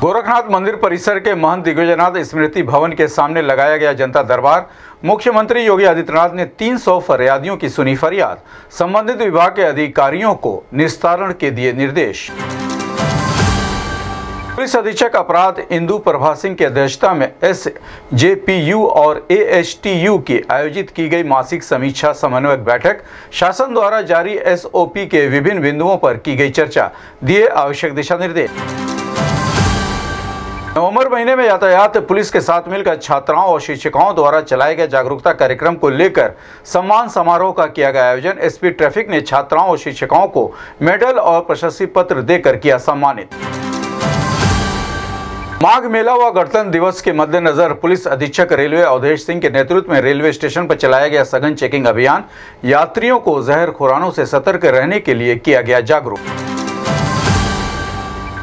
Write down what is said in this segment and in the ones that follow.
दिग्विजयनाथ मंदिर परिसर के महंत दिग्विजयनाथ स्मृति भवन के सामने लगाया गया जनता दरबार, मुख्यमंत्री योगी आदित्यनाथ ने 300 फरियादियों की सुनी फरियाद, संबंधित विभाग के अधिकारियों को निस्तारण के दिए निर्देश। पुलिस अधीक्षक अपराध इंदु प्रभा सिंह की अध्यक्षता में एस जे पी यू और ए एच टी यू की आयोजित की गई मासिक समीक्षा समन्वयक बैठक, शासन द्वारा जारी एस ओ पी के विभिन्न बिंदुओं पर की गई चर्चा, दिए आवश्यक दिशा निर्देश नवंबर महीने में यातायात पुलिस के साथ मिलकर छात्राओं और शिक्षकों द्वारा चलाए गए जागरूकता कार्यक्रम को लेकर सम्मान समारोह का किया गया आयोजन। एसपी ट्रैफ़िक ने छात्राओं और शिक्षिकाओं को मेडल और प्रशस्ति पत्र देकर किया सम्मानित। माघ मेला व गणतंत्र दिवस के मद्देनजर पुलिस अधीक्षक रेलवे अवधेश सिंह के नेतृत्व में रेलवे स्टेशन पर चलाया गया सघन चेकिंग अभियान। यात्रियों को जहर खुरानों से सतर्क रहने के लिए किया गया जागरूक।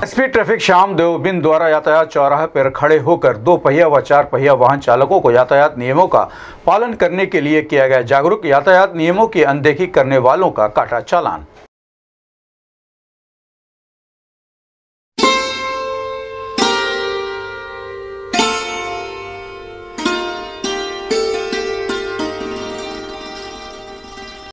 एसपी ट्रैफ़िक श्याम देवबिन द्वारा यातायात चौराहे पर खड़े होकर दो पहिया व चार पहिया वाहन चालकों को यातायात नियमों का पालन करने के लिए किया गया जागरूक। यातायात नियमों की अनदेखी करने वालों का काटा चालान।